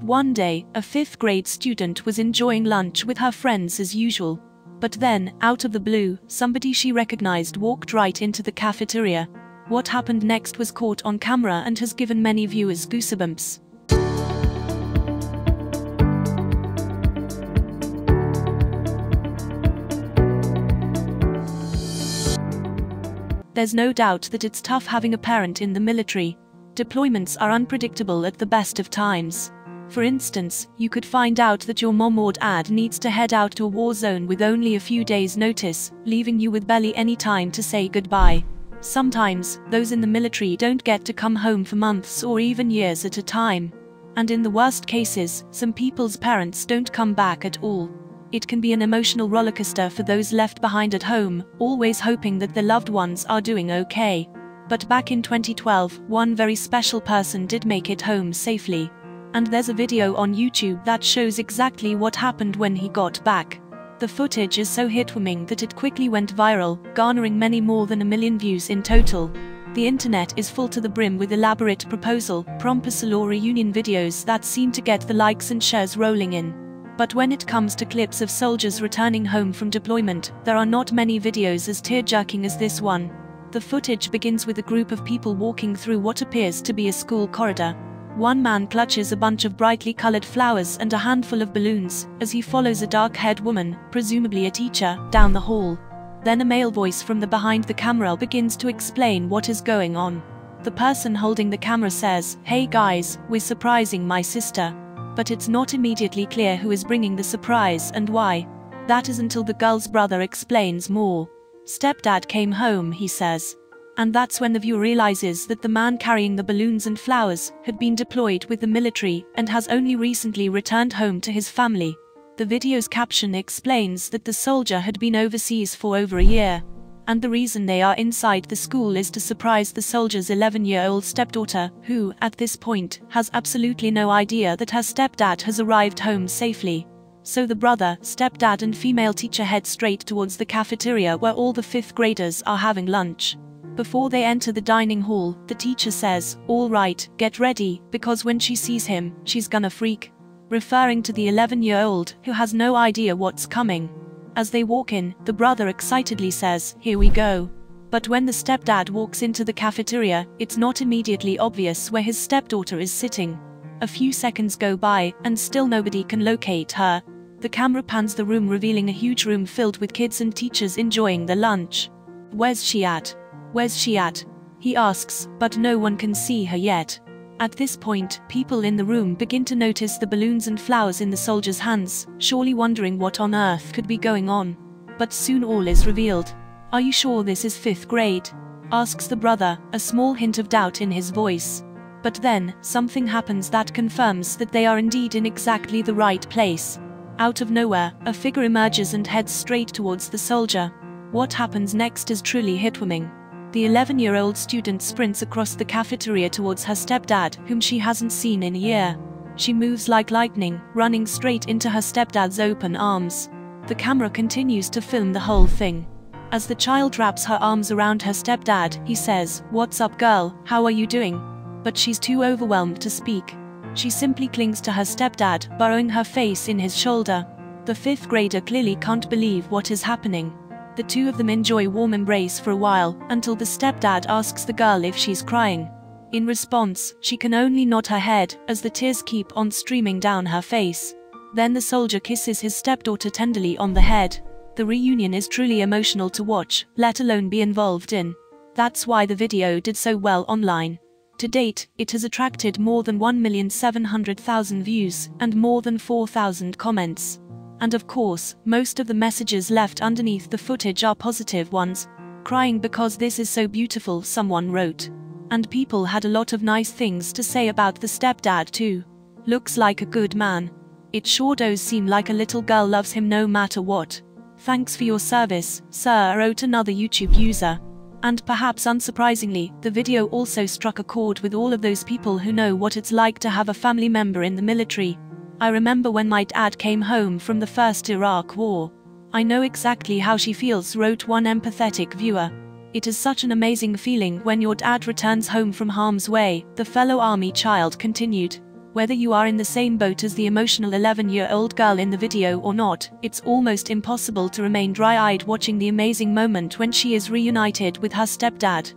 One day, a fifth grade student was enjoying lunch with her friends as usual. But then, out of the blue, somebody she recognized walked right into the cafeteria. What happened next was caught on camera and has given many viewers goosebumps. There's no doubt that it's tough having a parent in the military. Deployments are unpredictable at the best of times. For instance, you could find out that your mom or dad needs to head out to a war zone with only a few days' notice, leaving you with barely any time to say goodbye. Sometimes, those in the military don't get to come home for months or even years at a time. And in the worst cases, some people's parents don't come back at all. It can be an emotional rollercoaster for those left behind at home, always hoping that their loved ones are doing okay. But back in 2012, one very special person did make it home safely. And there's a video on YouTube that shows exactly what happened when he got back. The footage is so hitwarming that it quickly went viral, garnering many more than a million views in total. The internet is full to the brim with elaborate proposal, proposal or reunion videos that seem to get the likes and shares rolling in. But when it comes to clips of soldiers returning home from deployment, there are not many videos as tear-jerking as this one. The footage begins with a group of people walking through what appears to be a school corridor. One man clutches a bunch of brightly colored flowers and a handful of balloons as he follows a dark-haired woman, presumably a teacher, down the hall. Then a male voice from the behind the camera begins to explain what is going on. The person holding the camera says, Hey guys, we're surprising my sister. But it's not immediately clear who is bringing the surprise and why. That is until the girl's brother explains more. Stepdad came home, he says. And that's when the viewer realizes that the man carrying the balloons and flowers had been deployed with the military and has only recently returned home to his family. The video's caption explains that the soldier had been overseas for over a year. And the reason they are inside the school is to surprise the soldier's 11 year old stepdaughter, who, at this point, has absolutely no idea that her stepdad has arrived home safely. So the brother, stepdad, and female teacher head straight towards the cafeteria where all the fifth graders are having lunch. Before they enter the dining hall, the teacher says, All right, get ready, because when she sees him, she's gonna freak. Referring to the 11 year old, who has no idea what's coming. As they walk in, the brother excitedly says, Here we go. But when the stepdad walks into the cafeteria, it's not immediately obvious where his stepdaughter is sitting. A few seconds go by, and still nobody can locate her. The camera pans the room, revealing a huge room filled with kids and teachers enjoying the lunch. Where's she at? Where's she at? He asks, but no one can see her yet. At this point, people in the room begin to notice the balloons and flowers in the soldier's hands, surely wondering what on earth could be going on. But soon all is revealed. Are you sure this is fifth grade? asks the brother, a small hint of doubt in his voice. But then, something happens that confirms that they are indeed in exactly the right place. Out of nowhere, a figure emerges and heads straight towards the soldier. What happens next is truly hitwarming. The 11 year old student sprints across the cafeteria towards her stepdad, whom she hasn't seen in a year. She moves like lightning, running straight into her stepdad's open arms. The camera continues to film the whole thing. As the child wraps her arms around her stepdad, he says, What's up, girl? How are you doing? But she's too overwhelmed to speak. She simply clings to her stepdad, burrowing her face in his shoulder. The fifth grader clearly can't believe what is happening. The two of them enjoy warm embrace for a while, until the stepdad asks the girl if she's crying. In response, she can only nod her head, as the tears keep on streaming down her face. Then the soldier kisses his stepdaughter tenderly on the head. The reunion is truly emotional to watch, let alone be involved in. That's why the video did so well online. To date, it has attracted more than 1,700,000 views and more than 4,000 comments. And of course, most of the messages left underneath the footage are positive ones. Crying because this is so beautiful, someone wrote. And people had a lot of nice things to say about the stepdad too. Looks like a good man. It sure does seem like a little girl loves him no matter what. Thanks for your service, sir, wrote another YouTube user. And perhaps unsurprisingly, the video also struck a chord with all of those people who know what it's like to have a family member in the military. I remember when my dad came home from the first Iraq war. I know exactly how she feels, wrote one empathetic viewer. It is such an amazing feeling when your dad returns home from harm's way, the fellow army child continued. Whether you are in the same boat as the emotional 11 year old girl in the video or not, it's almost impossible to remain dry eyed watching the amazing moment when she is reunited with her stepdad.